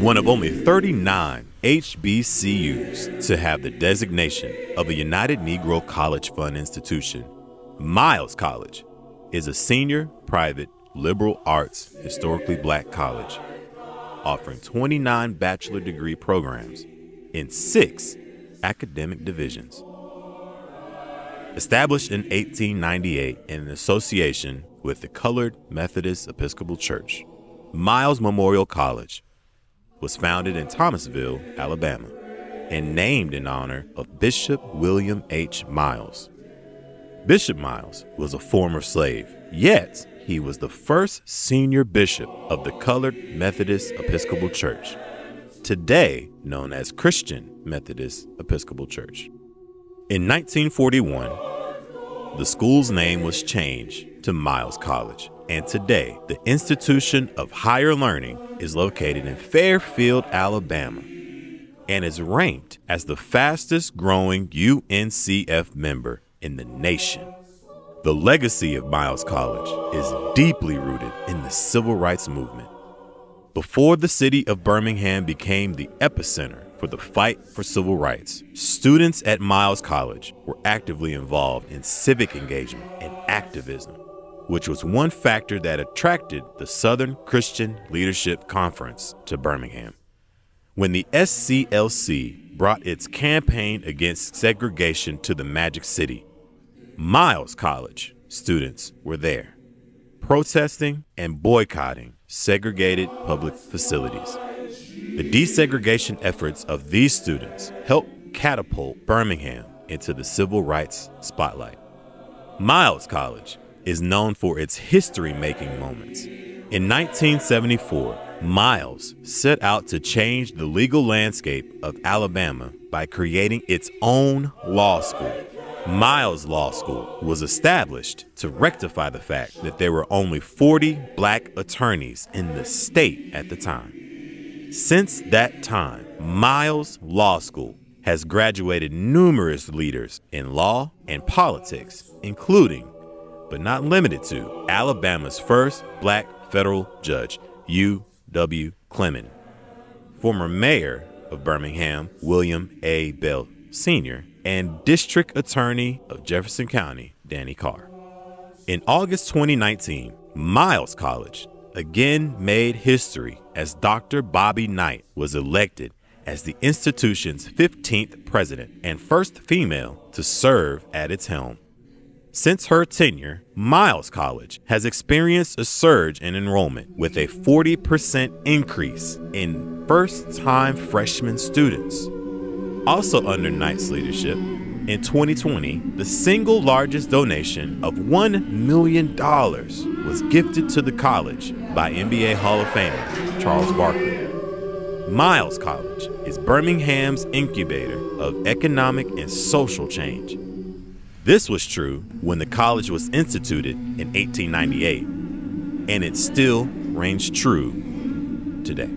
one of only 39 HBCUs to have the designation of a United Negro College Fund institution, Miles College is a senior private liberal arts historically black college offering 29 bachelor degree programs in six academic divisions. Established in 1898 in association with the Colored Methodist Episcopal Church, Miles Memorial College was founded in Thomasville, Alabama, and named in honor of Bishop William H. Miles. Bishop Miles was a former slave, yet he was the first senior bishop of the Colored Methodist Episcopal Church, today known as Christian Methodist Episcopal Church. In 1941, the school's name was changed to Miles College, and today the institution of higher learning is located in Fairfield, Alabama, and is ranked as the fastest growing UNCF member in the nation. The legacy of Miles College is deeply rooted in the civil rights movement. Before the city of Birmingham became the epicenter for the fight for civil rights, students at Miles College were actively involved in civic engagement and activism, which was one factor that attracted the Southern Christian Leadership Conference to Birmingham. When the SCLC brought its campaign against segregation to the Magic City, Miles College students were there, protesting and boycotting segregated public facilities. The desegregation efforts of these students helped catapult Birmingham into the civil rights spotlight. Miles College is known for its history making moments. In 1974, Miles set out to change the legal landscape of Alabama by creating its own law school. Miles Law School was established to rectify the fact that there were only 40 black attorneys in the state at the time. Since that time, Miles Law School has graduated numerous leaders in law and politics, including, but not limited to, Alabama's first black federal judge, U.W. Clemon, former mayor of Birmingham, William A. Bell Sr., and District Attorney of Jefferson County, Danny Carr. In August 2019, Miles College again made history as Dr. Bobbie Knight was elected as the institution's 15th president and first female to serve at its helm. Since her tenure, Miles College has experienced a surge in enrollment with a 40% increase in first time freshman students. Also, under Knight's leadership, in 2020, the single largest donation of $1 million was gifted to the college by NBA Hall of Famer Charles Barkley. Miles College is Birmingham's incubator of economic and social change. This was true when the college was instituted in 1898, and it still reigns true today.